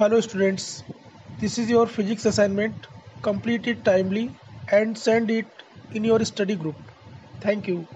Hello students, this is your physics assignment. Complete it timely and send it in your study group. Thank you.